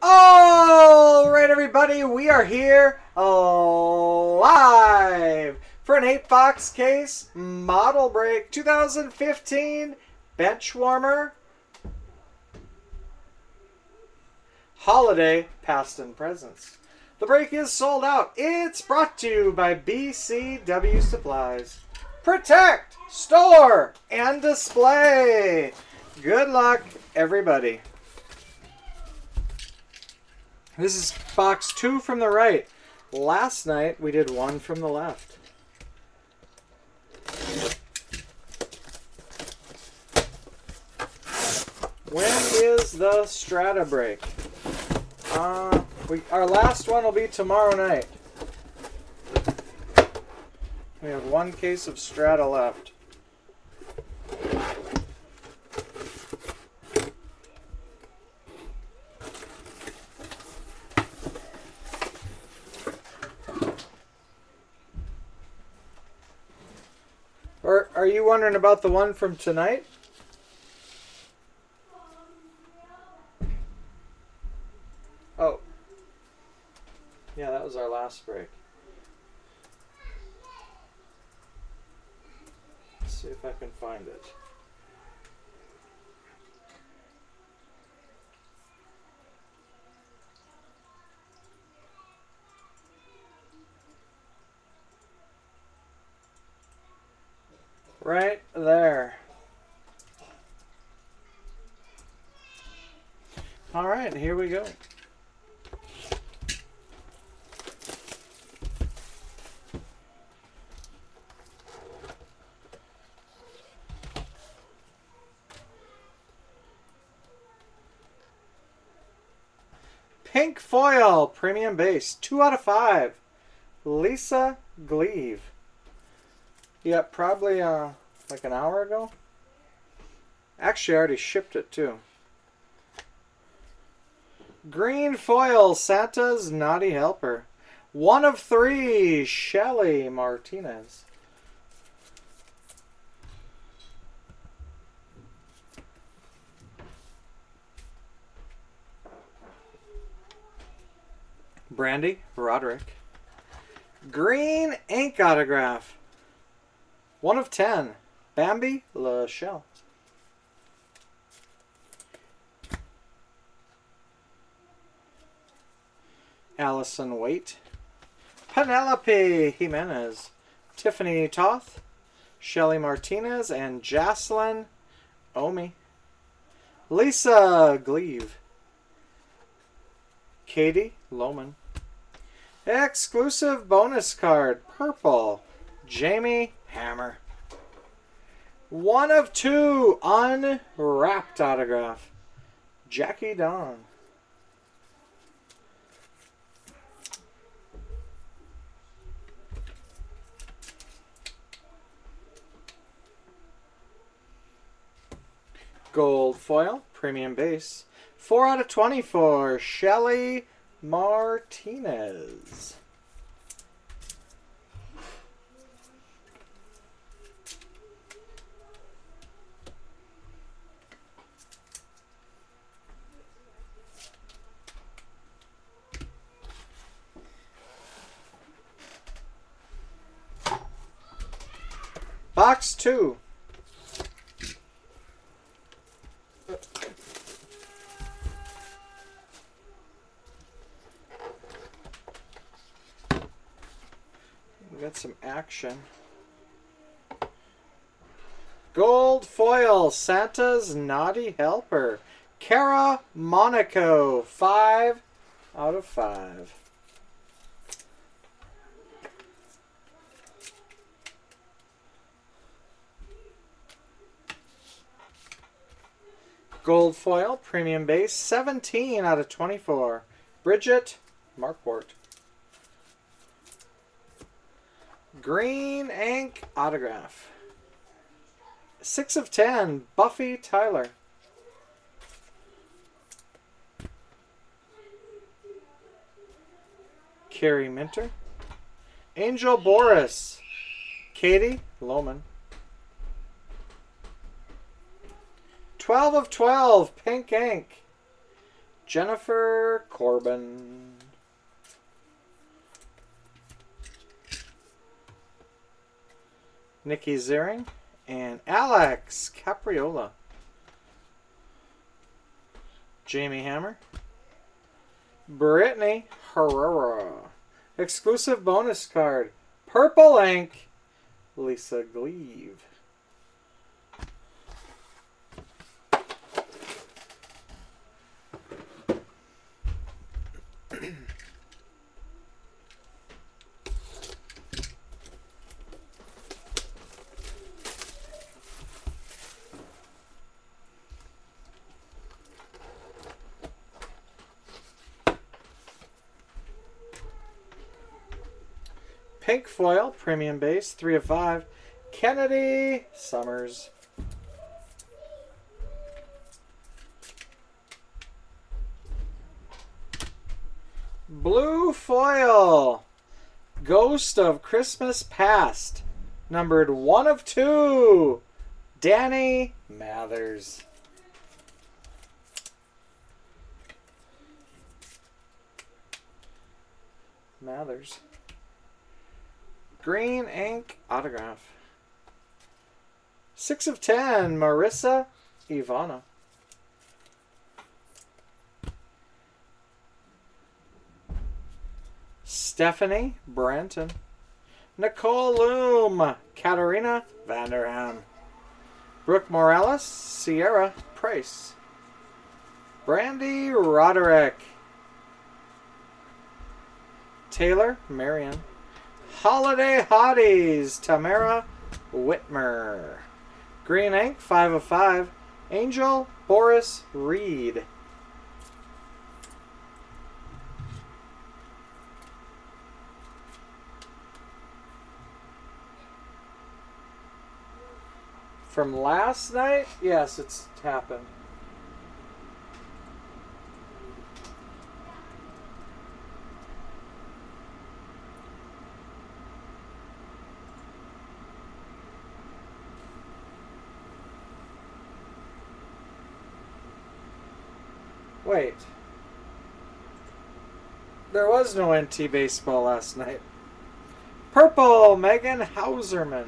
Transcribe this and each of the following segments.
All right, everybody, we are here live for an eight box case model break 2015 Benchwarmer holiday past and presents. The break is sold out. It's brought to you by BCW Supplies. Protect, store, and display. Good luck, everybody. This is box two from the right. Last night we did one from the left. When is the strata break? Uh, we, our last one will be tomorrow night. We have one case of strata left. Or are you wondering about the one from tonight? Oh. Yeah, that was our last break. Let's see if I can find it. Right there. All right, here we go. Pink foil, premium base, two out of five. Lisa Gleave. Yep, probably uh, like an hour ago. Actually, I already shipped it too. Green foil, Santa's Naughty Helper. One of three, Shelly Martinez. Brandy Roderick. Green ink autograph. One of ten. Bambi Lachelle. Allison Waite. Penelope Jimenez. Tiffany Toth. Shelly Martinez. And Jocelyn Omi. Lisa Gleave. Katie Lohman. Exclusive bonus card. Purple. Jamie Hammer. One of two unwrapped autograph. Jackie Dawn. Gold foil, premium base. 4 out of 20 for Shelly Martinez. Box 2. We got some action. Gold foil, Santa's Naughty Helper. Cara Monaco, 5 out of 5. Gold foil, premium base, 17 out of 24. Bridget Marquardt. Green ink autograph. 6 of 10, Buffy Tyler. Carrie Minter. Angel Boris. Katie Lohman. 12 of 12, Pink Ink. Jennifer Korbin. Nikki Ziering and Alex Capriola. Jamie Hammer. Brittany Herrera. Exclusive bonus card. Purple ink. Lisa Gleave. Pink foil, premium base, 3 of 5. Kennedy Summers. Blue foil, Ghost of Christmas Past, numbered 1 of 2. Dani Mathers. Mathers. Green ink autograph. Six of ten, Marissa Ivana. Stephanie Branton. Nicole Loom, Katarina Van Derham. Brooke Morales, Sierra Price. Brandy Roderick. Taylor Marion. Holiday Hotties, Tamara Witmer. Green Ink, 5 of 5. Angel Boris Reed. From last night? Yes, it's happened. There was no NT baseball last night. Purple, Megan Hauserman.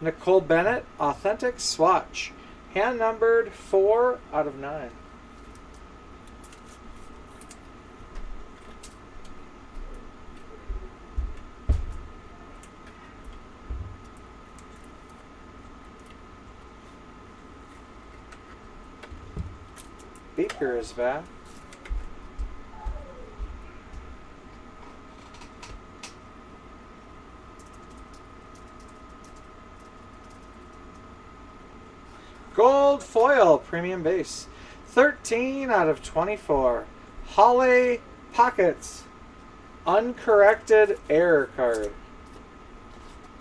Nicole Bennett, Authentic Swatch. Hand numbered 4 out of 9. Beaker is back. Gold foil premium base. 13 out of 24. Holly Pockets. Uncorrected error card.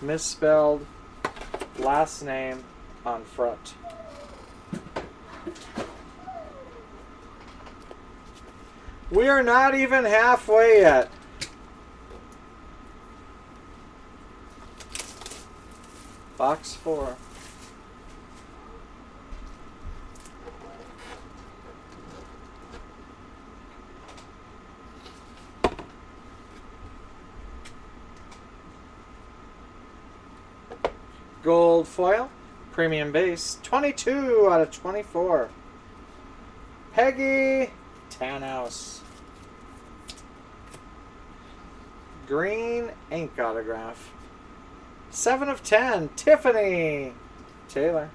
Misspelled last name on front. We are not even halfway yet. Box four. Gold foil, premium base, 22 out of 24. Peggy Tannhaus. Green ink autograph. 7 of 10, Tiffany Taylor.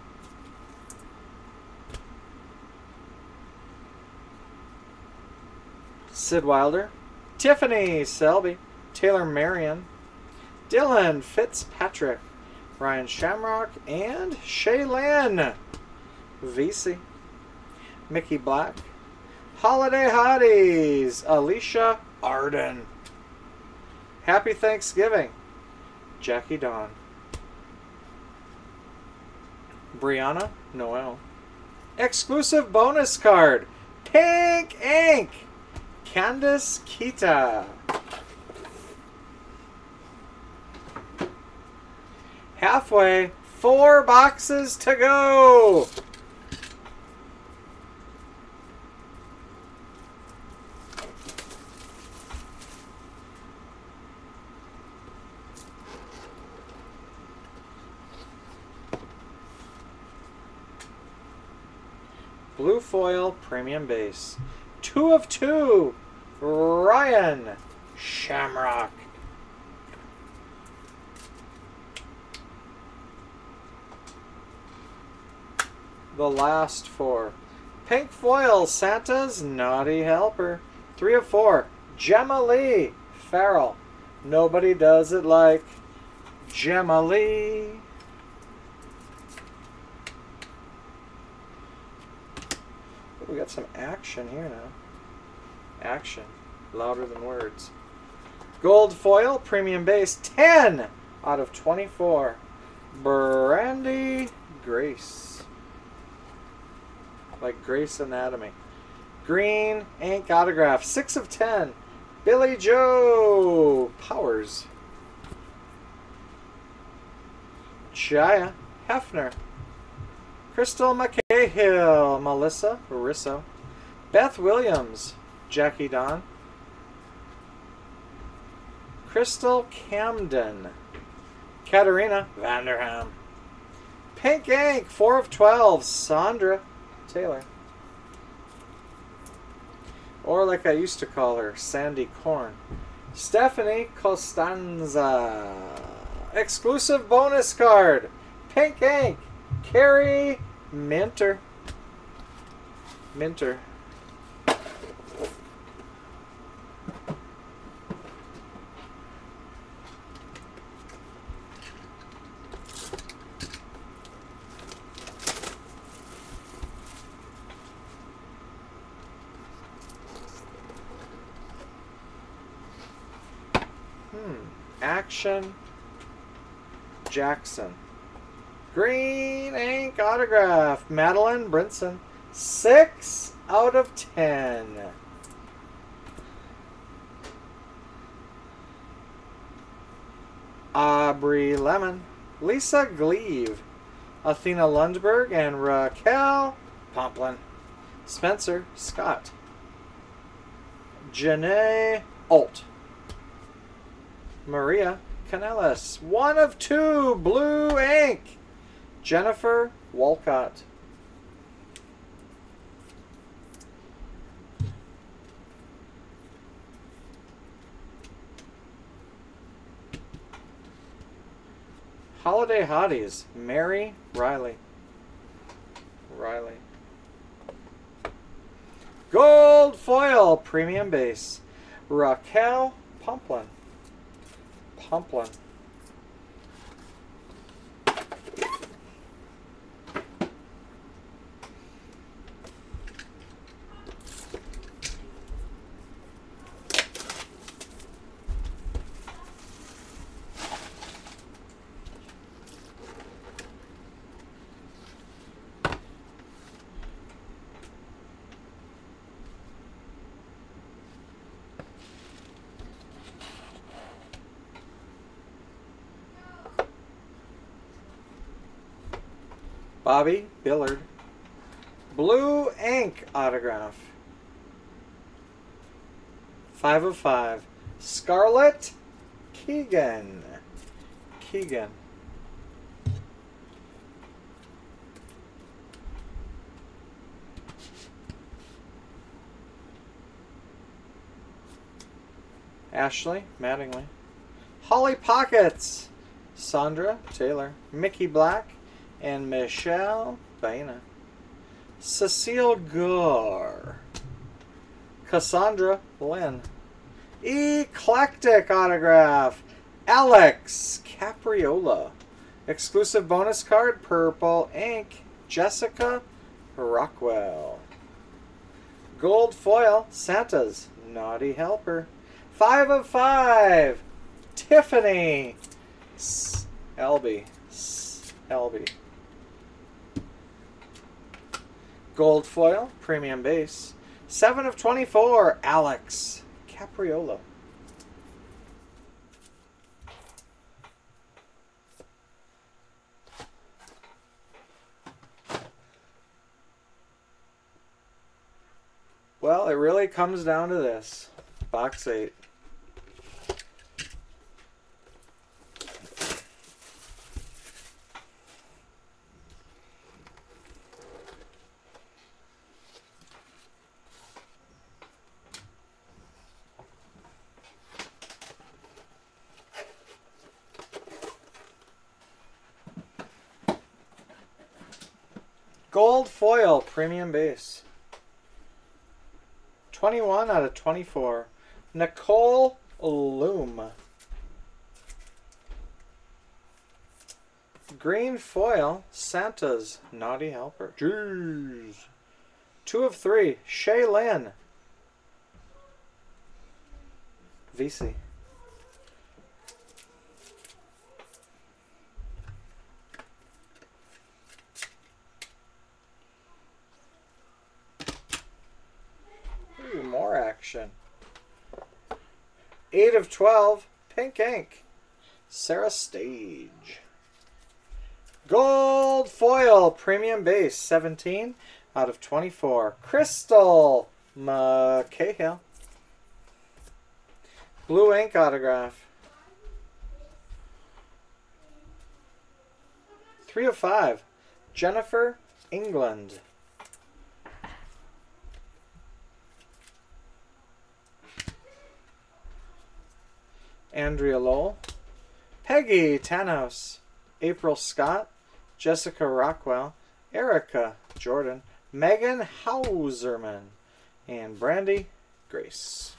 Sid Wilder. Tiffany Selby. Taylor Marion. Dylan Fitzpatrick. Ryan Shamrock. And Shaylin VC. Mickey Black. Holiday Hotties, Alicia Arden. Happy Thanksgiving, Jackie Dawn. Brianna Noel. Exclusive bonus card, Pink Ink, Candice Kita. Halfway. Four boxes to go. Blue foil premium base. Two of two. Ryan Shamrock. The last four. Pink foil, Santa's Naughty Helper. Three of four. Gemma Lee, Farrell. Nobody does it like Gemma Lee. We got some action here now. Action. Louder than words. Gold foil, premium base, 10 out of 24. Brandy Grace. Like Grace Anatomy. Green ink autograph, 6 of 10. Billy Joe Powers. Jaya Hefner. Crystal McCahill, Melissa Riso. Beth Williams, Jackie Don. Crystal Camden. Katarina Van Derham. Pink Ink, 4 of 12, Sandra Taylor. Or like I used to call her, Sandy Corn. Stephanie Costanza. Exclusive bonus card. Pink Ink. Carrie Minter. Minter. Hmm. Action Jackson. Green ink autograph. Madeline Brinson. Six out of ten. Aubrey Lemon. Lisa Gleave. Athena Lundberg and Raquel Pomplun. Spencer Scott. Janae Alt. Maria Canellis. One of two. Blue ink. Jennifer Walcott. Holiday Hotties. Mary Riley. Riley. Gold foil premium base. Raquel Pomplun. Pomplun. Bobby Billard. Blue ink autograph. Five of five. Scarlett Keegan. Keegan. Ashley Mattingly. Holly Pockets. Sandra Taylor. Mickey Black and Michelle Baena. Cecile Gore. Cassandra Lynn. Eclectic autograph. Alex Capriola. Exclusive bonus card, Purple Ink. Jessica Rockwell. Gold foil, Santa's Naughty Helper. Five of five. Tiffany. Elby. Elby. Gold foil, premium base. 7 of 24, Alex Capriola. Well, it really comes down to this. Box 8. Base. 21 out of 24. Nicole Loom. Green foil, Santa's Naughty Helper. Jeez. Two of three, Shay Lynn. VC. Ooh, more action. 8 of 12, Pink Ink. Sarah Stage. Gold Foil Premium Base, 17 out of 24. Crystal McCahill. Blue Ink Autograph. 3 of 5, Jennifer England. Andrea Lowell, Peggy Tanhouse, April Scott, Jessica Rockwell, Erica Jordan, Megan Hauserman, and Brandy Grace.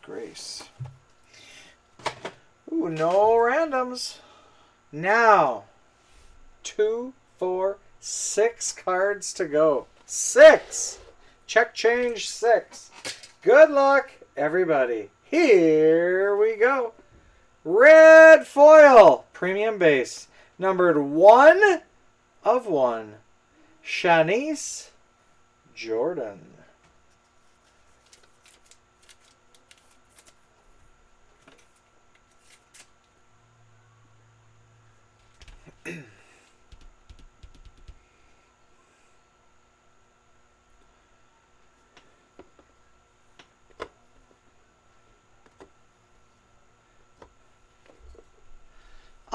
Grace. Ooh, no randoms. Now, two, four, six cards to go. Six! Check change six. Good luck, everybody. Here. Red foil, premium base, numbered one of one. Shanice Jordan.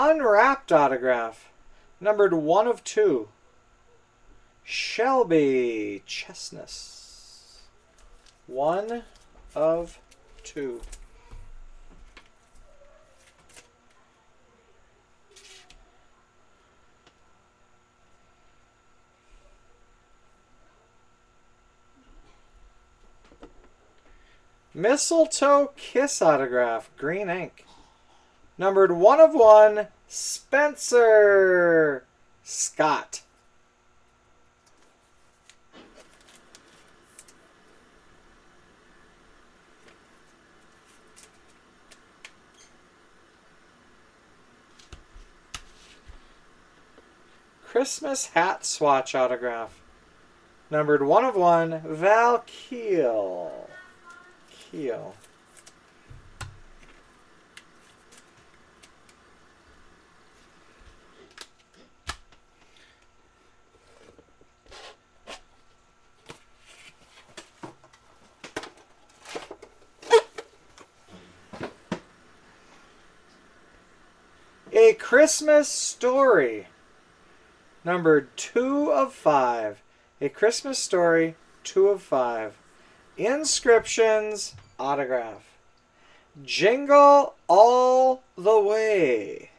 Unwrapped autograph, numbered one of two. Shelby Chestnut. One of two. Mistletoe Kiss autograph, green ink. Numbered one of one, Spencer Scott. Christmas hat swatch autograph. Numbered one of one, Val Keil. Keil. A Christmas Story, number two of five. A Christmas Story, two of five. Inscriptions, autograph. Jingle All the Way.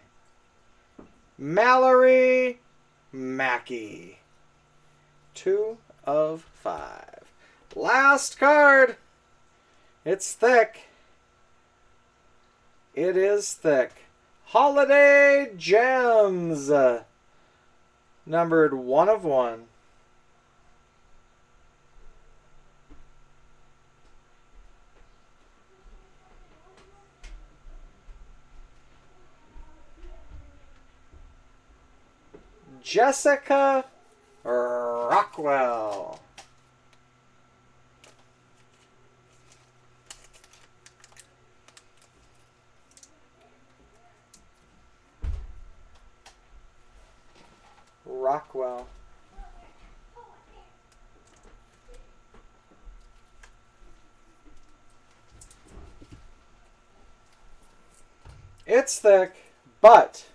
Mallory Mackey. Two of five. Last card. It's thick. It is thick. Holiday Gems. Numbered one of one. Jessica Rockwell. Rockwell. It's thick, but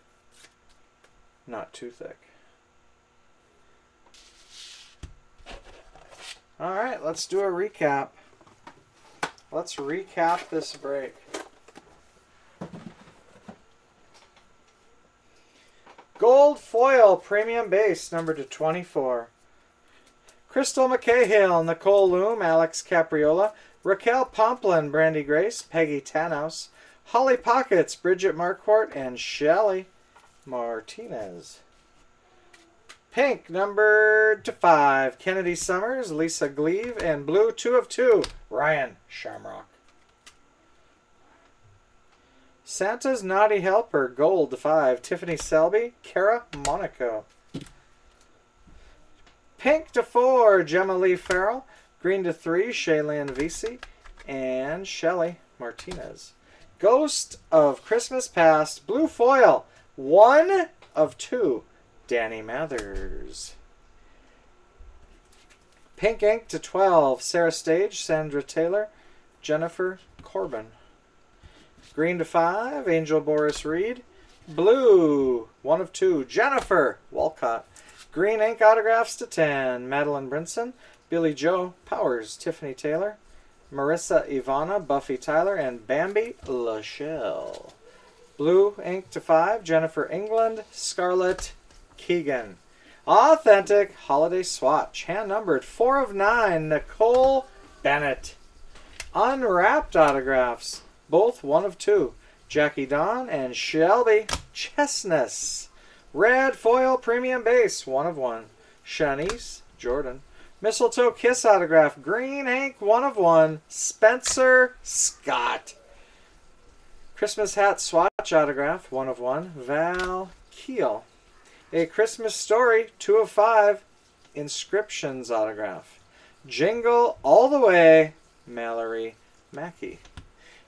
not too thick. All right, let's do a recap. Let's recap this break. Foil premium base number to 24. Crystal McCahill, Nicole Loom, Alex Capriola, Raquel Pomplun, Brandy Grace, Peggy Tanos, Holly Pockets, Bridget Marquardt, and Shelly Martinez. Pink, number to five, Kennedy Summers, Lisa Gleave, and blue, two of two, Ryan Shamrock. Santa's Naughty Helper, gold to five, Tiffany Selby, Cara Monaco. Pink to four, Gemma Lee Farrell, green to three, Shaylin Vesey, and Shelly Martinez. Ghost of Christmas Past, blue foil, one of two, Dani Mathers. Pink ink to 12, Sarah Stage, Sandra Taylor, Jennifer Korbin. Green to 5, Angel Boris Reed. Blue, one of two, Jennifer Walcott. Green ink autographs to 10, Madeline Brinson, Billy Joe Powers, Tiffany Taylor, Marissa Ivana, Buffy Tyler, and Bambi Lachelle. Blue ink to 5, Jennifer England, Scarlett Keegan. Authentic holiday swatch, hand numbered 4 of 9, Nicole Bennett. Unwrapped autographs, both 1 of 2, Jackie Don and Shelby Chestness. Red foil premium base, 1 of 1, Shanice Jordan. Mistletoe Kiss autograph, green ink, 1 of 1, Spencer Scott. Christmas hat swatch autograph, 1 of 1, Val Keil. A Christmas Story, 2 of 5, Inscriptions autograph. Jingle All the Way, Mallory Mackey.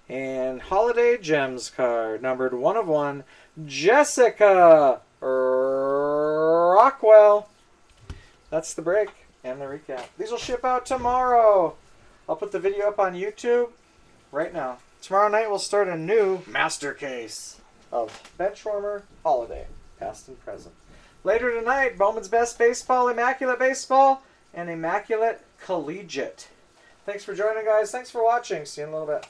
And Holiday Gems card, numbered 1 of 1, Jessica Rockwell. That's the break and the recap. These will ship out tomorrow. I'll put the video up on YouTube right now. Tomorrow night we'll start a new master case of Benchwarmer Holiday, past and present. Later tonight, Bowman's Best Baseball, Immaculate Baseball, and Immaculate Collegiate. Thanks for joining, guys. Thanks for watching. See you in a little bit.